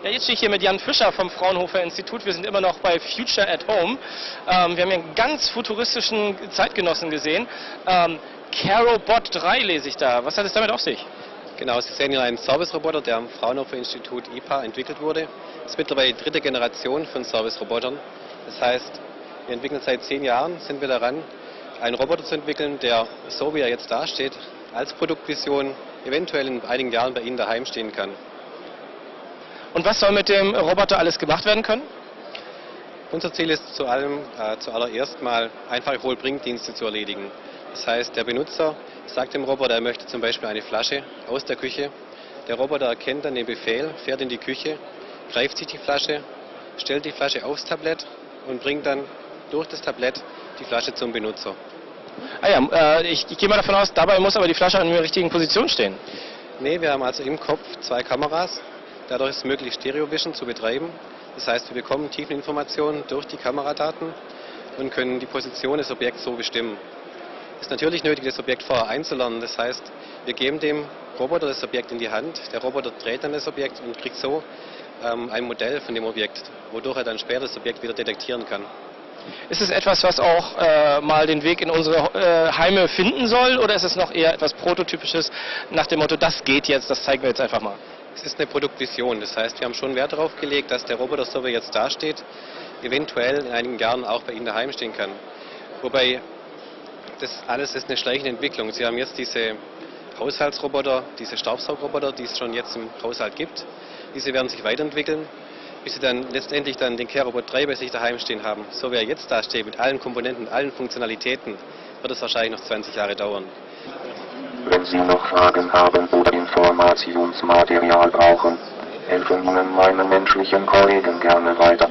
Ja, jetzt stehe ich hier mit Jan Fischer vom Fraunhofer Institut. Wir sind immer noch bei Future at Home. Ähm, wir haben hier einen ganz futuristischen Zeitgenossen gesehen. Ähm, CaroBot 3 lese ich da. Was hat es damit auf sich? Genau, Sie sehen hier einen Service-Roboter, der am Fraunhofer Institut IPA entwickelt wurde. Das ist mittlerweile die dritte Generation von Service-Robotern. Das heißt, wir entwickeln seit zehn Jahren, sind wir daran, einen Roboter zu entwickeln, der so wie er jetzt dasteht, als Produktvision eventuell in einigen Jahren bei Ihnen daheim stehen kann. Und was soll mit dem Roboter alles gemacht werden können? Unser Ziel ist zu allem, äh, zuallererst mal einfache Wohlbringdienste zu erledigen. Das heißt, der Benutzer sagt dem Roboter, er möchte zum Beispiel eine Flasche aus der Küche. Der Roboter erkennt dann den Befehl, fährt in die Küche, greift sich die Flasche, stellt die Flasche aufs Tablett und bringt dann durch das Tablett die Flasche zum Benutzer. Ah ja, äh, ich, ich gehe mal davon aus, dabei muss aber die Flasche in der richtigen Position stehen. Nee, wir haben also im Kopf zwei Kameras. Dadurch ist es möglich, Stereo Vision zu betreiben. Das heißt, wir bekommen Tiefeninformationen durch die Kameradaten und können die Position des Objekts so bestimmen. Es ist natürlich nötig, das Objekt vorher einzulernen. Das heißt, wir geben dem Roboter das Objekt in die Hand. Der Roboter dreht dann das Objekt und kriegt so ähm, ein Modell von dem Objekt, wodurch er dann später das Objekt wieder detektieren kann. Ist es etwas, was auch äh, mal den Weg in unsere äh, Heime finden soll oder ist es noch eher etwas Prototypisches nach dem Motto, das geht jetzt, das zeigen wir jetzt einfach mal? Ist eine Produktvision, das heißt, wir haben schon Wert darauf gelegt, dass der Roboter, so wie er jetzt dasteht, eventuell in einigen Jahren auch bei Ihnen daheim stehen kann. Wobei das alles ist eine schleichende Entwicklung. Sie haben jetzt diese Haushaltsroboter, diese Staubsaugroboter, die es schon jetzt im Haushalt gibt. Diese werden sich weiterentwickeln, bis sie dann letztendlich dann den Care-Robot 3 bei sich daheim stehen haben. So wie er jetzt dasteht, mit allen Komponenten, allen Funktionalitäten, wird es wahrscheinlich noch 20 Jahre dauern. Wenn Sie noch Fragen haben oder Informationsmaterial brauchen, helfen Ihnen meine menschlichen Kollegen gerne weiter.